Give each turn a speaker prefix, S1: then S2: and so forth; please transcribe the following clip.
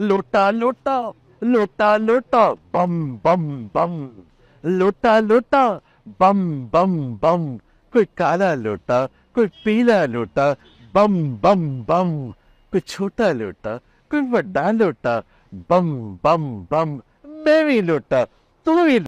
S1: लोटा लोटा लोटा लोटा, बम बम बम। लोटा लोटा, बम बम बम। कोई काला लोटा, कोई पीला लोटा, बम बम बम। कोई छोटा लोटा, कोई बड़ा लोटा, बम बम बम। मैं भी लोटा, तू भी